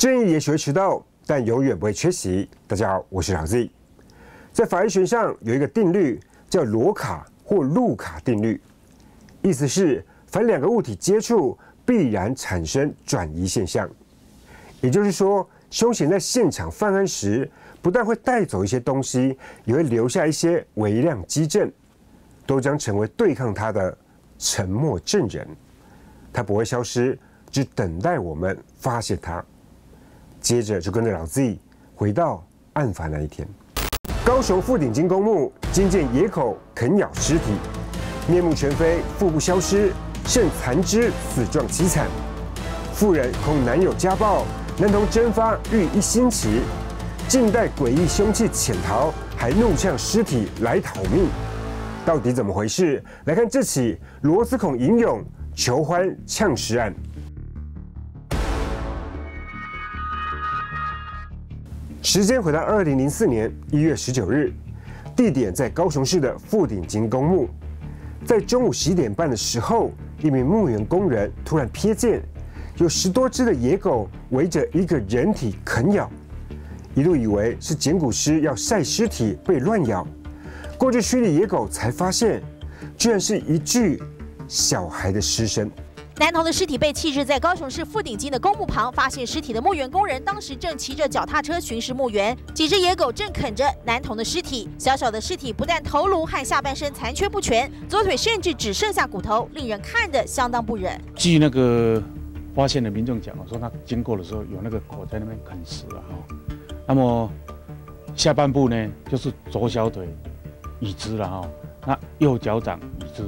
正义也许会迟到，但永远不会缺席。大家好，我是老 Z。在法医学上有一个定律叫罗卡或路卡定律，意思是凡两个物体接触，必然产生转移现象。也就是说，凶嫌在现场犯案时，不但会带走一些东西，也会留下一些微量基证，都将成为对抗他的沉默证人。他不会消失，只等待我们发现他。接着就跟着老 Z 回到案发那一天，高雄富鼎金公墓惊见野狗啃咬尸体，面目全非，腹部消失，剩残肢，死状凄惨。妇人恐男友家暴，男童蒸发欲一星期，竟带诡异凶器潜逃，还怒呛尸体来讨命。到底怎么回事？来看这起螺丝孔引涌求欢呛尸案。时间回到二零零四年一月十九日，地点在高雄市的富鼎金公墓。在中午十一点半的时候，一名墓园工人突然瞥见有十多只的野狗围着一个人体啃咬，一度以为是捡骨师要晒尸体被乱咬。过去区里野狗才发现，居然是一具小孩的尸身。男童的尸体被弃置在高雄市富鼎金的公墓旁，发现尸体的墓园工人当时正骑着脚踏车巡视墓园，几只野狗正啃着男童的尸体。小小的尸体不但头颅和下半身残缺不全，左腿甚至只剩下骨头，令人看得相当不忍。据那个发现的民众讲，说他经过的时候有那个狗在那边啃食了哈。那么下半部呢，就是左小腿已知了哈，那右脚掌已知。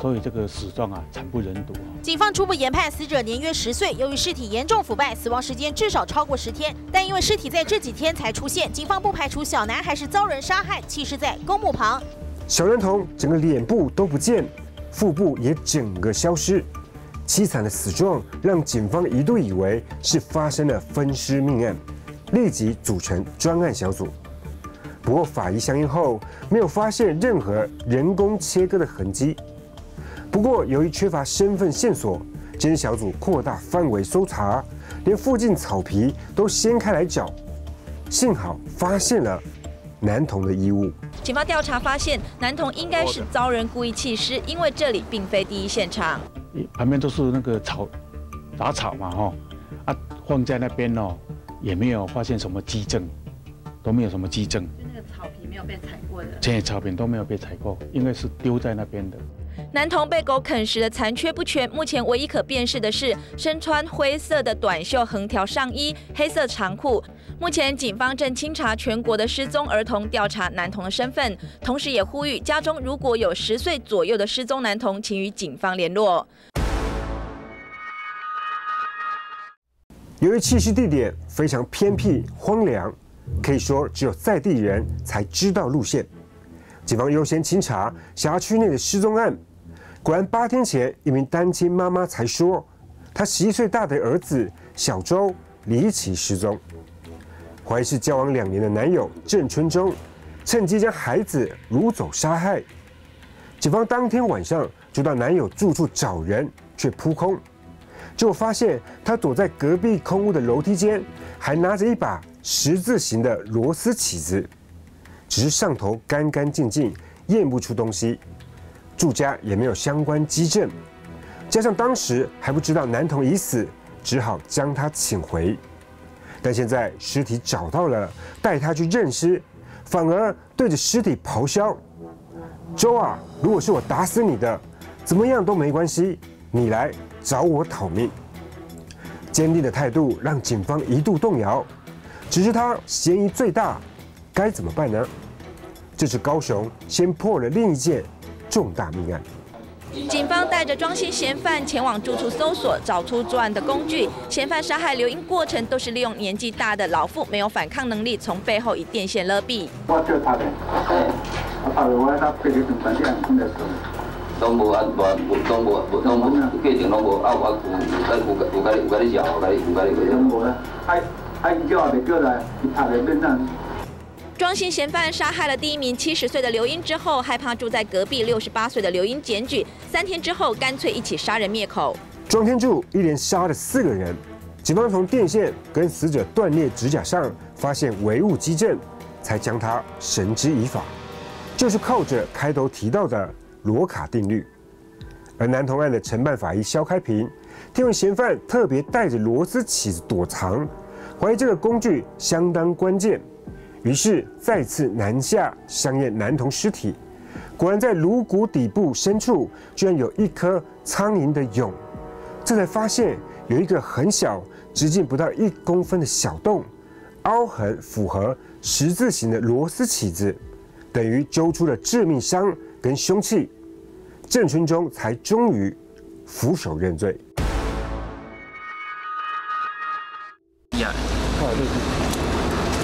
所以这个死状啊，惨不忍睹啊！警方初步研判，死者年约十岁，由于尸体严重腐败，死亡时间至少超过十天。但因为尸体在这几天才出现，警方不排除小男孩是遭人杀害，弃尸在公墓旁。小男童整个脸部都不见，腹部也整个消失，凄惨的死状让警方一度以为是发生了分尸命案，立即组成专案小组。不过法医相应后，没有发现任何人工切割的痕迹。不过，由于缺乏身份线索，侦小组扩大范围搜查，连附近草皮都掀开来找，幸好发现了男童的衣物。警方调查发现，男童应该是遭人故意弃尸，因为这里并非第一现场。旁边都是那个草杂草嘛，哈啊，放在那边哦，也没有发现什么迹证，都没有什么迹证。那个草皮没有被踩过的。这些草坪都没有被踩过，应该是丢在那边的。男童被狗啃食的残缺不全，目前唯一可辨识的是身穿灰色的短袖横条上衣、黑色长裤。目前警方正清查全国的失踪儿童，调查男童的身份，同时也呼吁家中如果有十岁左右的失踪男童，请与警方联络。由于弃尸地点非常偏僻荒凉，可以说只有在地人才知道路线，警方优先清查辖区内的失踪案。果然，八天前，一名单亲妈妈才说，她十一岁大的儿子小周离奇失踪，怀疑是交往两年的男友郑春忠趁机将孩子掳走杀害。警方当天晚上就到男友住处找人，却扑空，结果发现他躲在隔壁空屋的楼梯间，还拿着一把十字形的螺丝起子，只是上头干干净净，验不出东西。住家也没有相关基证，加上当时还不知道男童已死，只好将他请回。但现在尸体找到了，带他去认尸，反而对着尸体咆哮：“周啊，如果是我打死你的，怎么样都没关系，你来找我讨命。”坚定的态度让警方一度动摇。只是他嫌疑最大，该怎么办呢？这次高雄先破了另一件。重大命案，警方带着装心嫌犯前往住处搜索，找出作案的工具。嫌犯杀害刘英过程都是利用年纪大的老妇没有反抗能力，从背后以电线勒毙。庄姓嫌犯杀害了第一名七十岁的刘英之后，害怕住在隔壁六十八岁的刘英检举，三天之后干脆一起杀人灭口。庄天柱一连杀了四个人，警方从电线跟死者断裂指甲上发现唯物基证，才将他绳之以法，就是靠着开头提到的罗卡定律。而男童案的承办法医肖开平，听闻嫌犯特别带着螺丝起子躲藏，怀疑这个工具相当关键，于是再次南下相验男童尸体，果然在颅骨底部深处居然有一颗苍蝇的蛹，这才发现有一个很小、直径不到一公分的小洞，凹痕符合十字形的螺丝起子，等于揪出了致命伤跟凶器。郑春忠才终于俯首认罪。呀，靠对机，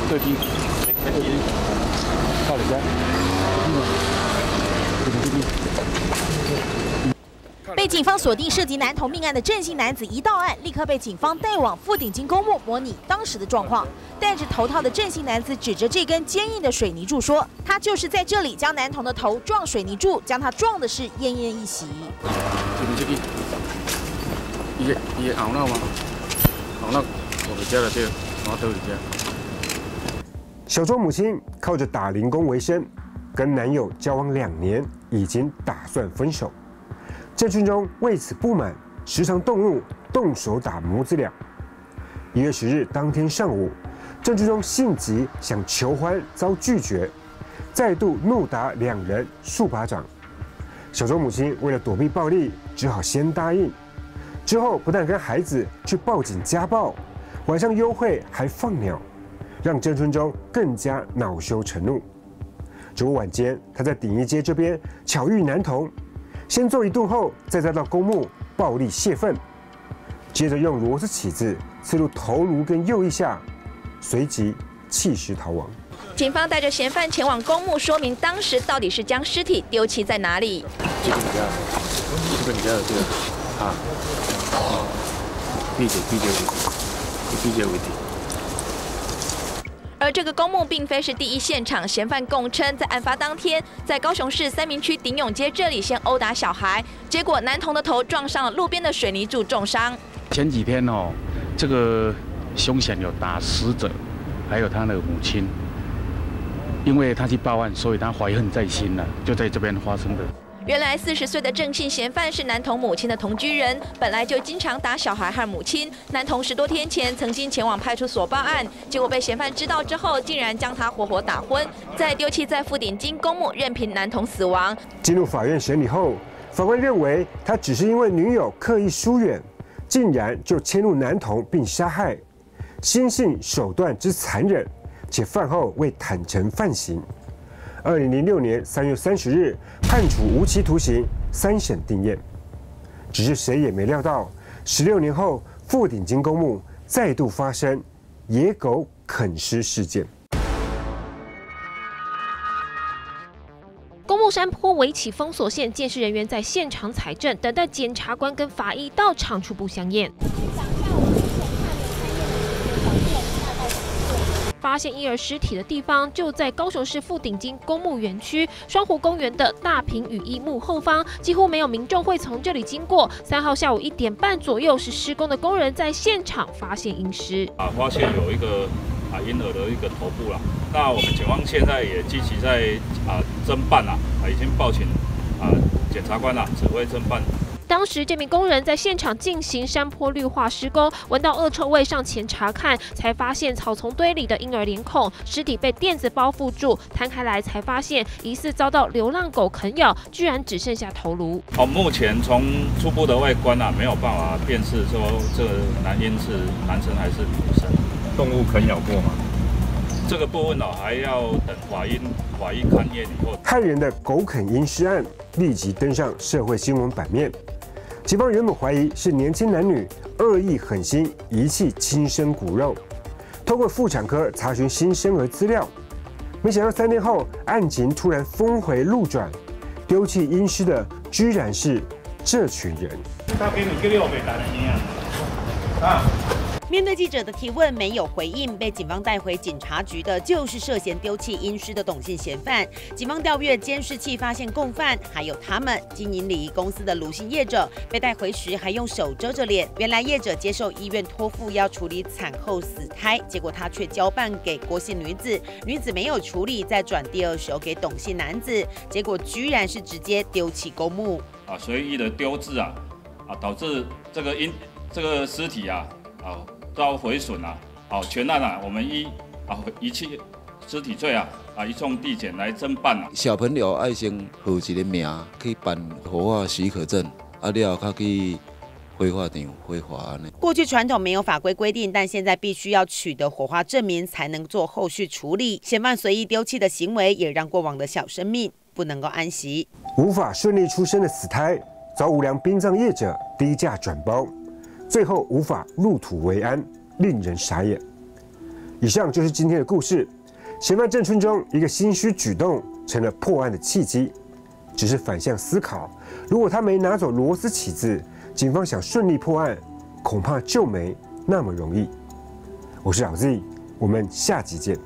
对机，对被警方锁定涉及男童命案的郑姓男子一到案，立刻被警方带往富鼎金公墓模拟当时的状况。戴着头套的郑姓男子指着这根坚硬的水泥柱说：“他就是在这里将男童的头撞水泥柱，将他撞的是奄奄一息。”这个，一个一个后脑吗？后脑我回家了，对，我都回家。小周母亲靠着打零工为生，跟男友交往两年，已经打算分手。郑俊忠为此不满，时常动怒，动手打母子俩。一月十日当天上午，郑俊忠性急想求欢，遭拒绝，再度怒打两人数巴掌。小周母亲为了躲避暴力，只好先答应。之后不但跟孩子去报警家暴，晚上幽会还放鸟，让郑春忠更加恼羞成怒。昨晚间，他在鼎一街这边巧遇男童。先揍一顿后，再带到公墓暴力泄愤，接着用螺丝起子刺入头颅跟右腋下，随即弃尸逃亡。警方带着嫌犯前往公墓，说明当时到底是将尸体丢弃在哪里。这个你家的，这个比较对啊，闭嘴闭嘴，闭嘴为止。这个公墓并非是第一现场，嫌犯供称，在案发当天，在高雄市三明区鼎永街这里先殴打小孩，结果男童的头撞上了路边的水泥柱，重伤。前几天哦，这个凶险有打死者，还有他的母亲，因为他去报案，所以他怀恨在心了，就在这边发生的。原来四十岁的郑姓嫌犯是男童母亲的同居人，本来就经常打小孩和母亲。男童十多天前曾经前往派出所报案，结果被嫌犯知道之后，竟然将他活活打昏，再丢弃在富鼎金公墓，任凭男童死亡。进入法院审理后，法官认为他只是因为女友刻意疏远，竟然就迁入男童并杀害，心性手段之残忍，且饭后未坦诚犯行。二零零六年三月三十日，判处无期徒刑，三审定验。只是谁也没料到，十六年后，富鼎金公墓再度发生野狗啃尸事件。公墓山坡围起封锁线，监视人员在现场采证，等待检察官跟法医到场初步相验。发现婴儿尸体的地方就在高雄市富鼎金公墓园区双湖公园的大坪雨衣墓后方，几乎没有民众会从这里经过。三号下午一点半左右，是施工的工人在现场发现婴尸。啊，发现有一个啊婴儿的一个头部啦。那我们警方现在也积极在啊侦办啦，啊已经报请啊检察官啦，指挥侦办。当时这名工人在现场进行山坡绿化施工，闻到恶臭味，上前查看，才发现草丛堆里的婴儿脸孔，尸体被垫子包覆住，摊开来才发现疑似遭到流浪狗啃咬，居然只剩下头颅。哦，目前从初步的外观啊，没有办法辨识说这个男婴是男生还是女生。动物啃咬过吗？这个部分呢，还要等法医法医勘验以后。害人的狗啃婴尸案立即登上社会新闻版面。警方原本怀疑是年轻男女恶意狠心遗弃亲生骨肉，通过妇产科查询新生儿资料，没想到三天后案情突然峰回路转，丢弃婴尸的居然是这群人。面对记者的提问，没有回应，被警方带回警察局的就是涉嫌丢弃阴尸的董姓嫌犯。警方调阅监视器，发现共犯还有他们经营礼仪公司的卢姓业者，被带回时还用手遮着脸。原来业者接受医院托付要处理产后死胎，结果他却交办给郭姓女子，女子没有处理，再转第二手给董姓男子，结果居然是直接丢弃公墓。啊，随意的丢置啊，啊，导致这个阴这个尸体啊，啊遭毁损啊，好全案啊，我们依啊遗弃尸体罪啊，啊移送地检来侦办啊。小朋友爱先号一个名去办火化许可证，啊了后去火化场火化呢。过去传统没有法规规定，但现在必须要取得火化证明才能做后续处理。嫌犯随意丢弃的行为，也让过往的小生命不能够安息。无法顺利出生的死胎，遭无良殡葬业者低价转包，最后无法入土为安，令人傻眼。以上就是今天的故事。嫌犯郑春中一个心虚举动，成了破案的契机。只是反向思考，如果他没拿走螺丝起子，警方想顺利破案，恐怕就没那么容易。我是老 Z，我们下集见。